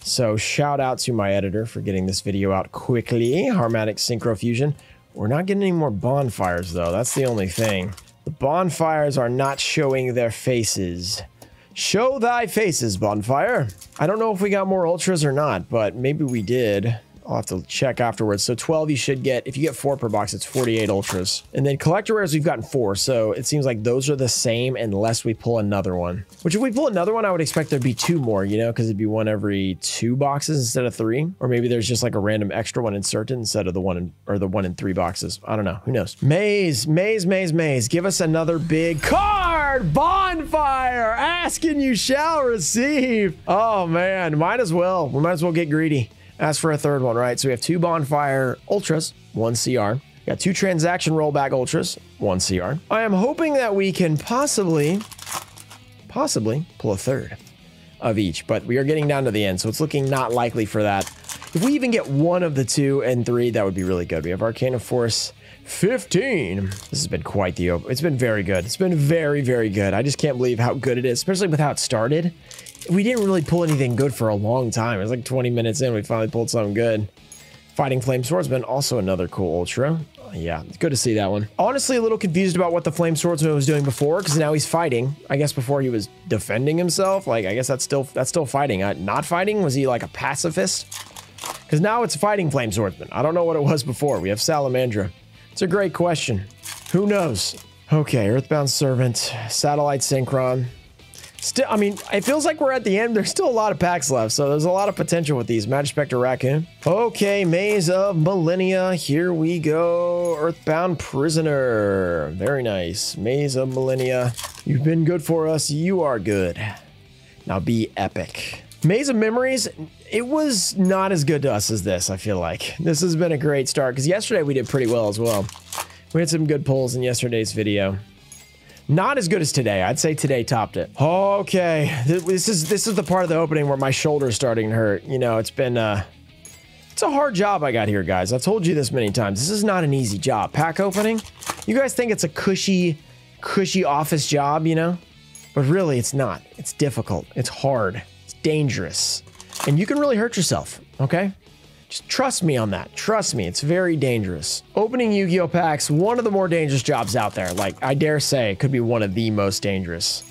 So shout out to my editor for getting this video out quickly. Harmonic Synchro Fusion. We're not getting any more bonfires, though. That's the only thing. The bonfires are not showing their faces. Show thy faces, bonfire. I don't know if we got more ultras or not, but maybe we did. I'll have to check afterwards. So 12 you should get. If you get four per box, it's 48 ultras. And then collector rares, we've gotten four. So it seems like those are the same unless we pull another one. Which if we pull another one, I would expect there'd be two more, you know, because it'd be one every two boxes instead of three. Or maybe there's just like a random extra one inserted instead of the one in, or the one in three boxes. I don't know. Who knows? Maze, maze, maze, maze. Give us another big card. Bonfire. Asking you shall receive. Oh man, might as well. We might as well get greedy. Ask for a third one, right? So we have two Bonfire Ultras, one CR. Got two Transaction Rollback Ultras, one CR. I am hoping that we can possibly, possibly pull a third of each, but we are getting down to the end, so it's looking not likely for that. If we even get one of the two and three, that would be really good. We have Arcana Force 15. This has been quite the. It's been very good. It's been very, very good. I just can't believe how good it is, especially with how it started we didn't really pull anything good for a long time. It was like 20 minutes in, we finally pulled something good. Fighting Flame Swordsman, also another cool Ultra. Yeah, good to see that one. Honestly, a little confused about what the Flame Swordsman was doing before, because now he's fighting. I guess before he was defending himself. Like, I guess that's still that's still fighting. Uh, not fighting? Was he like a pacifist? Because now it's fighting Flame Swordsman. I don't know what it was before. We have Salamandra. It's a great question. Who knows? Okay, Earthbound Servant, Satellite Synchron. Still, I mean, it feels like we're at the end. There's still a lot of packs left, so there's a lot of potential with these. Magispecter Raccoon. Okay, Maze of Millennia. Here we go. Earthbound Prisoner. Very nice. Maze of Millennia. You've been good for us. You are good. Now be epic. Maze of Memories, it was not as good to us as this, I feel like. This has been a great start, because yesterday we did pretty well as well. We had some good pulls in yesterday's video. Not as good as today. I'd say today topped it. Okay, this is this is the part of the opening where my shoulder's starting to hurt. You know, it's been uh, it's a hard job I got here, guys. I've told you this many times. This is not an easy job. Pack opening. You guys think it's a cushy, cushy office job, you know? But really, it's not. It's difficult. It's hard. It's dangerous, and you can really hurt yourself. Okay. Just trust me on that. Trust me, it's very dangerous. Opening Yu-Gi-Oh packs, one of the more dangerous jobs out there. Like, I dare say, could be one of the most dangerous.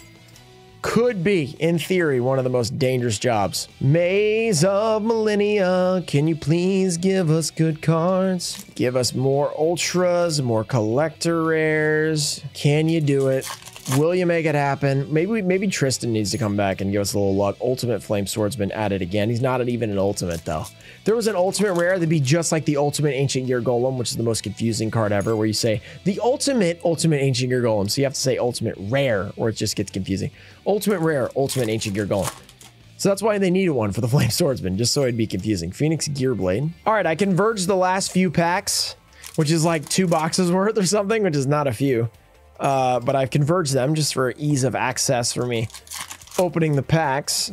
Could be, in theory, one of the most dangerous jobs. Maze of Millennia, can you please give us good cards? Give us more ultras, more collector rares. Can you do it? Will you make it happen? Maybe maybe Tristan needs to come back and give us a little luck. Ultimate Flame Sword's added again. He's not even an ultimate though. There was an ultimate rare that'd be just like the ultimate Ancient Gear Golem, which is the most confusing card ever, where you say the ultimate ultimate Ancient Gear Golem. So you have to say ultimate rare, or it just gets confusing. Ultimate rare, ultimate Ancient Gear Golem. So that's why they needed one for the Flame Swordsman, just so it'd be confusing. Phoenix Gearblade. All right, I converged the last few packs, which is like two boxes worth or something, which is not a few. Uh, but I've converged them just for ease of access for me. Opening the packs.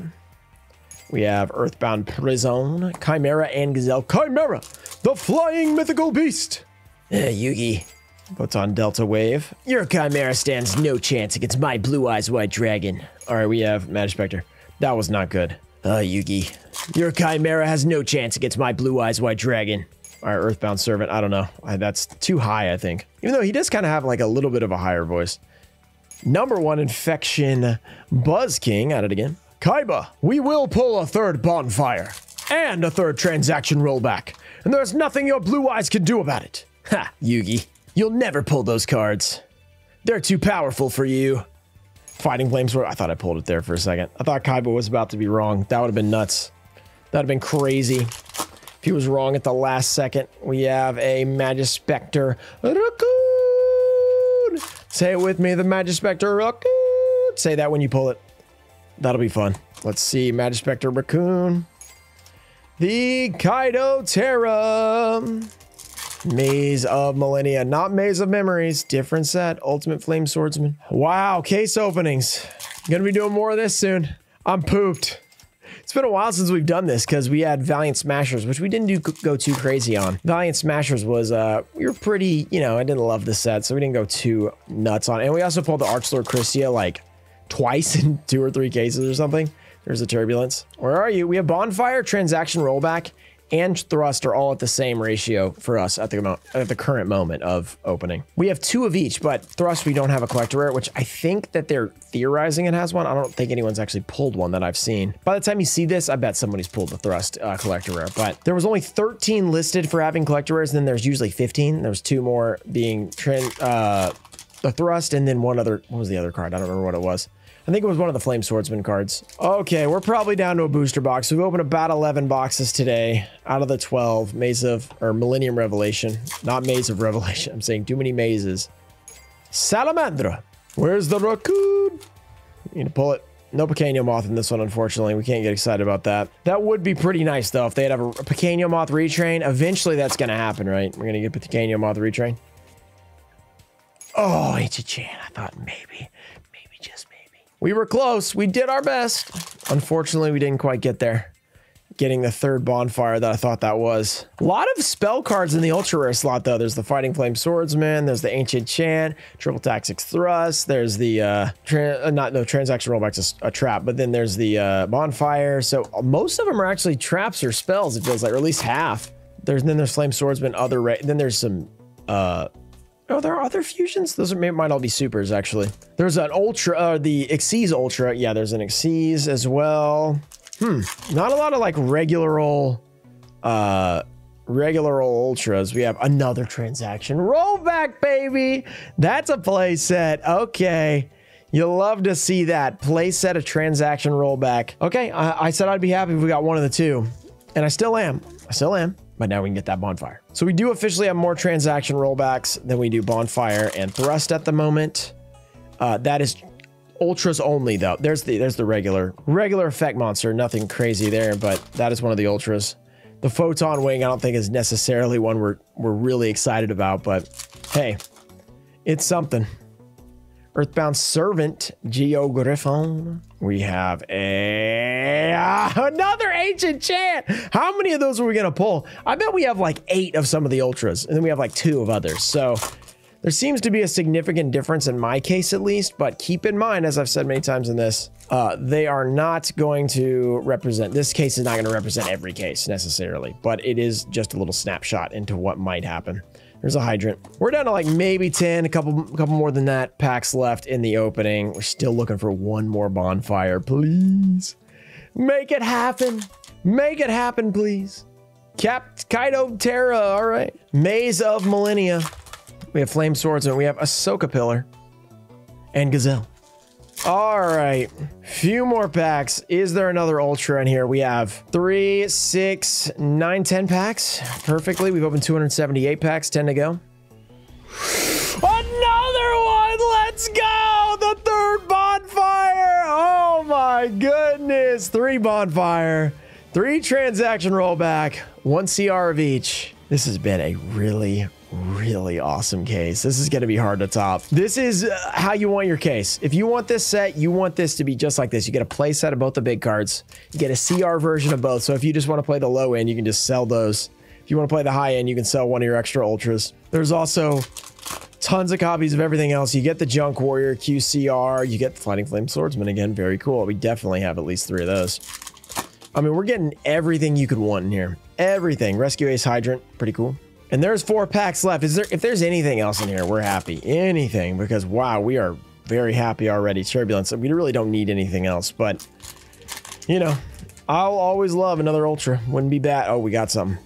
We have Earthbound Prison, Chimera, and Gazelle. Chimera, the flying mythical beast. Uh, Yugi puts on Delta Wave. Your Chimera stands no chance against my Blue Eyes White Dragon. All right, we have Magispecter. That was not good. Uh, Yugi, your Chimera has no chance against my Blue Eyes White Dragon. Our Earthbound Servant, I don't know. I, that's too high, I think. Even though he does kind of have like a little bit of a higher voice. Number one infection, Buzzking, at it again. Kaiba, we will pull a third bonfire and a third transaction rollback, and there's nothing your blue eyes can do about it. Ha, Yugi, you'll never pull those cards. They're too powerful for you. Fighting Flames were. I thought I pulled it there for a second. I thought Kaiba was about to be wrong. That would have been nuts. That would have been crazy. If he was wrong at the last second, we have a Magispecter Raccoon. Say it with me, the Magispecter Raccoon. Say that when you pull it. That'll be fun. Let's see, Magispecter Raccoon. The Kaido Terra. Maze of Millennia, not Maze of Memories. Different set. Ultimate Flame Swordsman. Wow, case openings. Gonna be doing more of this soon. I'm pooped. It's been a while since we've done this because we had Valiant Smashers, which we didn't do go too crazy on. Valiant Smashers was, uh, we were pretty, you know, I didn't love the set, so we didn't go too nuts on it. And we also pulled the Archlord Kristya like twice in two or three cases or something. There's a turbulence. Where are you? We have Bonfire, Transaction Rollback, and thrust are all at the same ratio for us at the at the current moment of opening. We have two of each, but thrust we don't have a collector rare, which I think that they're theorizing it has one. I don't think anyone's actually pulled one that I've seen. By the time you see this, I bet somebody's pulled the thrust uh, collector rare. But there was only 13 listed for having collector rares, and then there's usually 15. There's two more being uh, the thrust, and then one other. What was the other card? I don't remember what it was. I think it was one of the Flame Swordsman cards. Okay, we're probably down to a booster box. We've opened about 11 boxes today out of the 12. Maze of, or Millennium Revelation. Not Maze of Revelation. I'm saying too many mazes. Salamandra. Where's the raccoon? Need to pull it. No Pequeño Moth in this one, unfortunately. We can't get excited about that. That would be pretty nice, though, if they'd have a, a Moth retrain. Eventually, that's going to happen, right? We're going to get Pequeño Moth retrain. Oh, it's a chan. I thought maybe. We were close. We did our best. Unfortunately, we didn't quite get there. Getting the third bonfire that I thought that was. A lot of spell cards in the ultra rare slot, though. There's the Fighting Flame Swordsman. There's the Ancient Chant. Triple Tactics Thrust. There's the, uh, uh, not, no, Transaction Rollback's a, a trap, but then there's the uh, Bonfire. So most of them are actually traps or spells, it feels like, or at least half. There's, then there's Flame Swordsman, other, then there's some, uh, Oh, there are other fusions? Those are, might all be supers, actually. There's an Ultra, uh, the Xyz Ultra. Yeah, there's an Xyz as well. Hmm, not a lot of like regular old, uh, regular old Ultras. We have another transaction. Rollback, baby! That's a play set. Okay. You love to see that. Play set a transaction rollback. Okay, I, I said I'd be happy if we got one of the two. And I still am. I still am. But now we can get that bonfire. So we do officially have more transaction rollbacks than we do bonfire and thrust at the moment. Uh, that is ultras only though. There's the there's the regular regular effect monster. Nothing crazy there, but that is one of the ultras. The photon wing I don't think is necessarily one we're we're really excited about, but hey, it's something. Earthbound Servant, Geo Griffon. We have a another ancient chant. How many of those are we gonna pull? I bet we have like eight of some of the ultras, and then we have like two of others. So there seems to be a significant difference in my case, at least. But keep in mind, as I've said many times in this, uh, they are not going to represent. This case is not going to represent every case necessarily, but it is just a little snapshot into what might happen. There's a hydrant. We're down to like maybe 10, a couple, a couple more than that packs left in the opening. We're still looking for one more bonfire, please. Make it happen. Make it happen, please. Cap Kaido Terra, all right. Maze of Millennia. We have Flame Swordsman. we have Ashoka Pillar. And Gazelle. All right, few more packs. Is there another ultra in here? We have three, six, nine, ten packs. Perfectly. We've opened 278 packs, 10 to go. Another one! Let's go! The third bonfire! Oh my goodness! Three bonfire, three transaction rollback, one CR of each. This has been a really, really awesome case. This is going to be hard to top. This is uh, how you want your case. If you want this set, you want this to be just like this. You get a play set of both the big cards. You get a CR version of both. So if you just want to play the low end, you can just sell those. If you want to play the high end, you can sell one of your extra ultras. There's also tons of copies of everything else. You get the Junk Warrior QCR. You get the Fighting Flame Swordsman again. Very cool. We definitely have at least three of those. I mean, we're getting everything you could want in here. Everything. Rescue Ace Hydrant. Pretty cool. And there's four packs left. Is there, if there's anything else in here, we're happy. Anything, because wow, we are very happy already. Turbulence. We really don't need anything else, but you know, I'll always love another Ultra. Wouldn't be bad. Oh, we got something.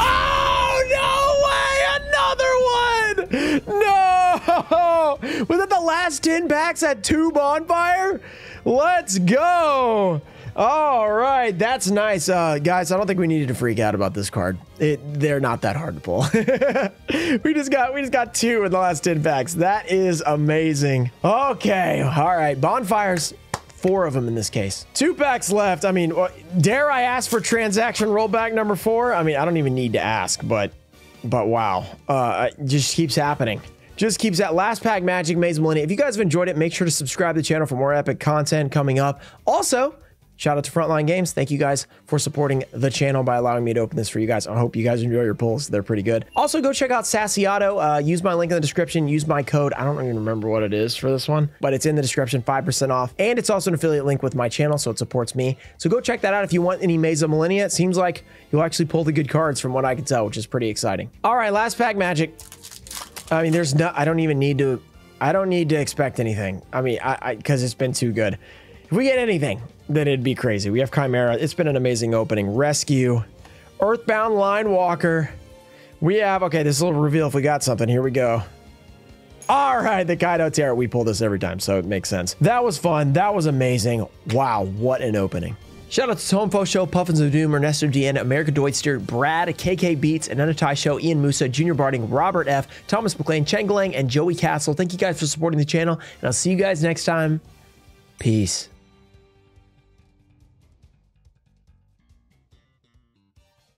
Oh, no way! Another one! No! Was that the last 10 packs at two bonfire? Let's go! All right, that's nice. Uh, guys, I don't think we needed to freak out about this card. It, they're not that hard to pull. we just got we just got two in the last 10 packs. That is amazing. Okay, all right. Bonfires, four of them in this case. Two packs left. I mean, dare I ask for transaction rollback number four? I mean, I don't even need to ask, but but wow. Uh, it just keeps happening just keeps that last pack magic maze millennia if you guys have enjoyed it make sure to subscribe to the channel for more epic content coming up also Shout out to Frontline Games. Thank you guys for supporting the channel by allowing me to open this for you guys. I hope you guys enjoy your pulls. They're pretty good. Also, go check out Sassyotto. Uh, use my link in the description. Use my code. I don't even remember what it is for this one, but it's in the description, 5% off. And it's also an affiliate link with my channel, so it supports me. So go check that out if you want any of Millennia. It seems like you'll actually pull the good cards from what I can tell, which is pretty exciting. All right, last pack magic. I mean, there's no, I don't even need to, I don't need to expect anything. I mean, I, I, cause it's been too good. If we get anything, then it'd be crazy. We have Chimera. It's been an amazing opening. Rescue. Earthbound Line Walker. We have, okay, this will reveal if we got something. Here we go. All right, the Kaido Terra. We pull this every time, so it makes sense. That was fun. That was amazing. Wow, what an opening. Shout out to Tomfo Show, Puffins of Doom, Ernesto DN, America Deutster, Brad, KK Beats, and Unatai Show, Ian Musa, Junior Barding, Robert F., Thomas McLean, Cheng Lang, and Joey Castle. Thank you guys for supporting the channel, and I'll see you guys next time. Peace.